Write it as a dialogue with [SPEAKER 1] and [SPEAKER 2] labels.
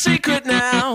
[SPEAKER 1] secret now.